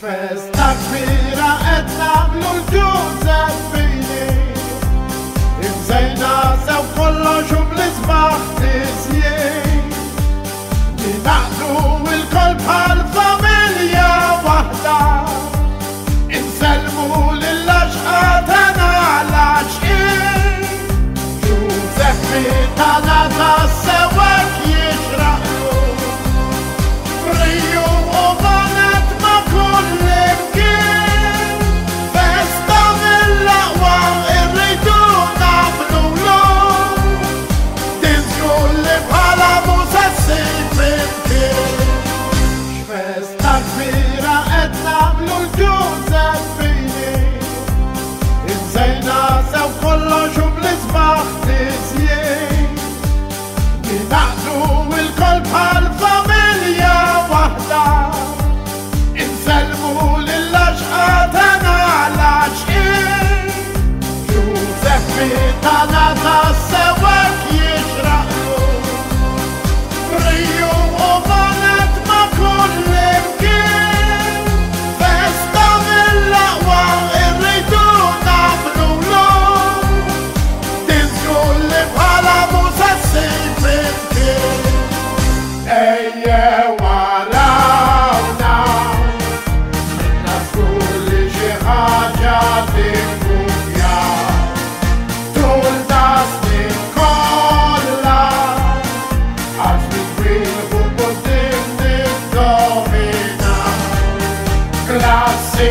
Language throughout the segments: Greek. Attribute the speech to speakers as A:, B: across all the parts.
A: Festa kbira qed nagħmlu l-ġuż għal-bini. Imżejna sew kollox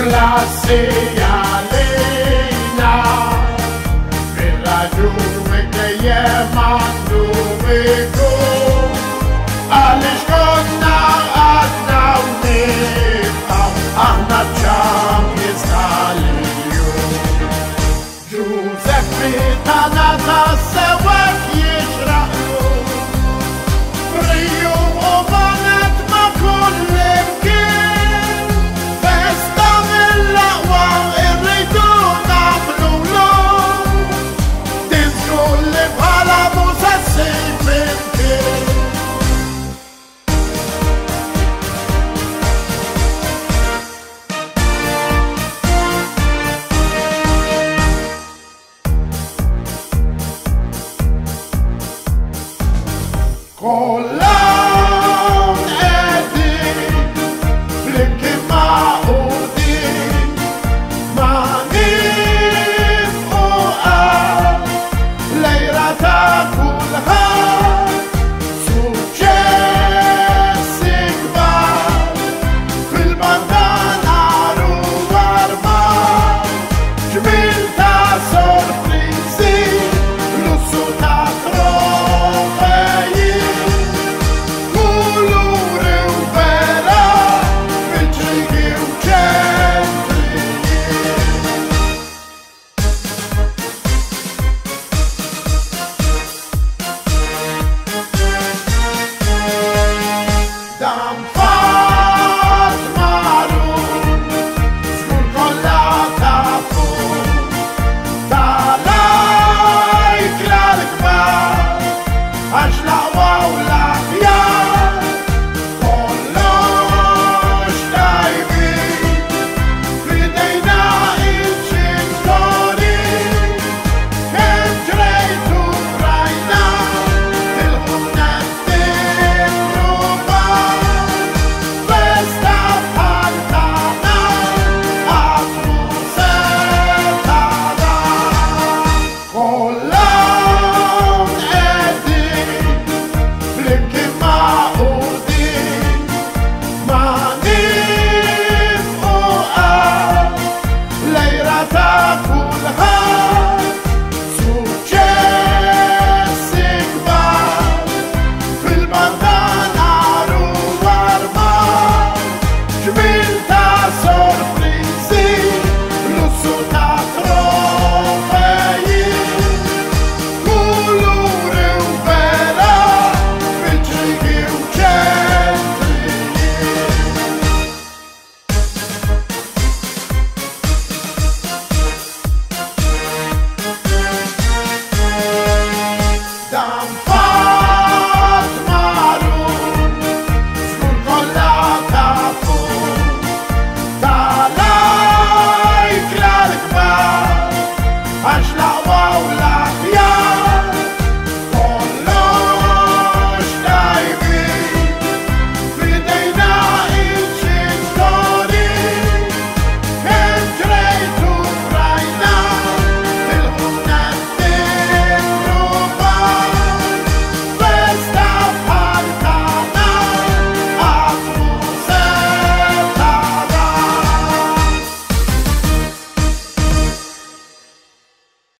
A: Κλασίια, λέει να, μελαγιού με κλείνε, μαντουβεκού, αλλιώ κουνά.